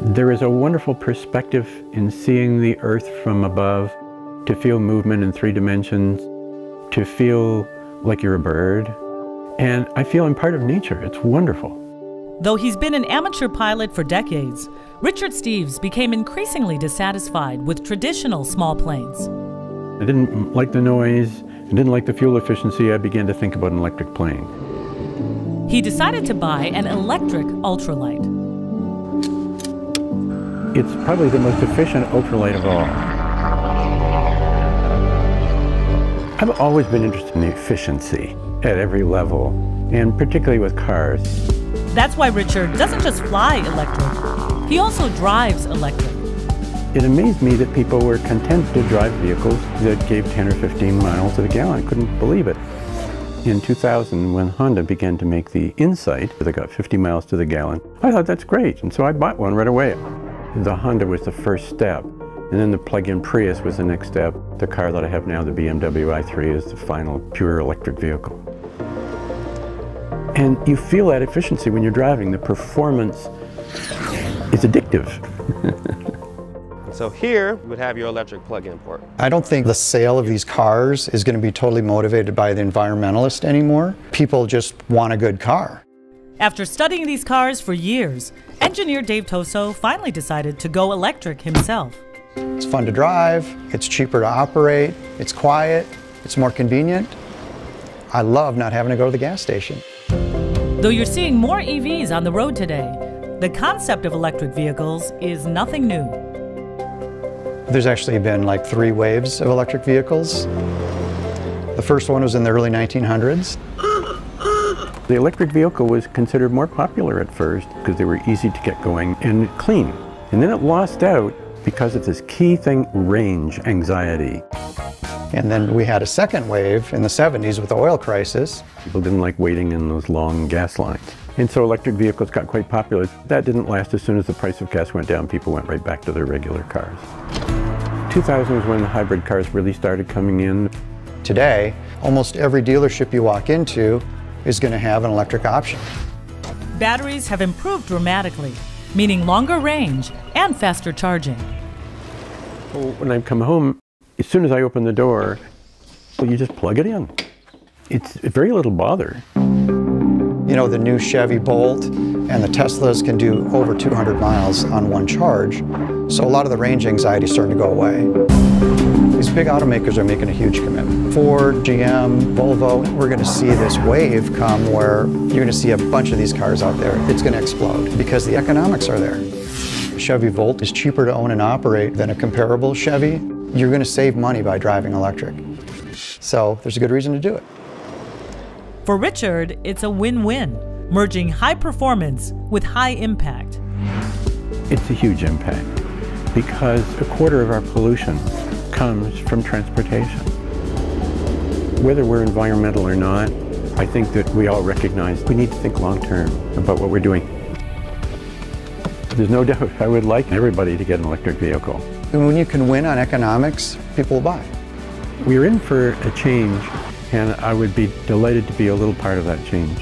There is a wonderful perspective in seeing the earth from above, to feel movement in three dimensions, to feel like you're a bird. And I feel I'm part of nature. It's wonderful. Though he's been an amateur pilot for decades, Richard Steves became increasingly dissatisfied with traditional small planes. I didn't like the noise, I didn't like the fuel efficiency. I began to think about an electric plane. He decided to buy an electric ultralight. It's probably the most efficient ultralight of all. I've always been interested in the efficiency at every level, and particularly with cars. That's why Richard doesn't just fly electric, he also drives electric. It amazed me that people were content to drive vehicles that gave 10 or 15 miles to the gallon. I couldn't believe it. In 2000, when Honda began to make the Insight that got 50 miles to the gallon, I thought that's great, and so I bought one right away. The Honda was the first step, and then the plug-in Prius was the next step. The car that I have now, the BMW i3, is the final pure electric vehicle. And you feel that efficiency when you're driving. The performance is addictive. So here you would have your electric plug-in port. I don't think the sale of these cars is going to be totally motivated by the environmentalist anymore. People just want a good car. After studying these cars for years, engineer Dave Toso finally decided to go electric himself. It's fun to drive, it's cheaper to operate, it's quiet, it's more convenient. I love not having to go to the gas station. Though you're seeing more EVs on the road today, the concept of electric vehicles is nothing new. There's actually been like three waves of electric vehicles. The first one was in the early 1900s. The electric vehicle was considered more popular at first because they were easy to get going and clean. And then it lost out because of this key thing, range anxiety. And then we had a second wave in the 70s with the oil crisis. People didn't like waiting in those long gas lines. And so electric vehicles got quite popular. That didn't last as soon as the price of gas went down, people went right back to their regular cars. 2000 was when the hybrid cars really started coming in. Today, almost every dealership you walk into is going to have an electric option. Batteries have improved dramatically, meaning longer range and faster charging. When I come home, as soon as I open the door, well, you just plug it in. It's very little bother. You know, the new Chevy Bolt and the Teslas can do over 200 miles on one charge. So a lot of the range anxiety is starting to go away. These big automakers are making a huge commitment. Ford, GM, Volvo, we're going to see this wave come where you're going to see a bunch of these cars out there. It's going to explode because the economics are there. Chevy Volt is cheaper to own and operate than a comparable Chevy. You're going to save money by driving electric. So there's a good reason to do it. For Richard, it's a win win, merging high performance with high impact. It's a huge impact because a quarter of our pollution comes from transportation. Whether we're environmental or not, I think that we all recognize we need to think long term about what we're doing. There's no doubt I would like everybody to get an electric vehicle. And when you can win on economics, people will buy. We're in for a change, and I would be delighted to be a little part of that change.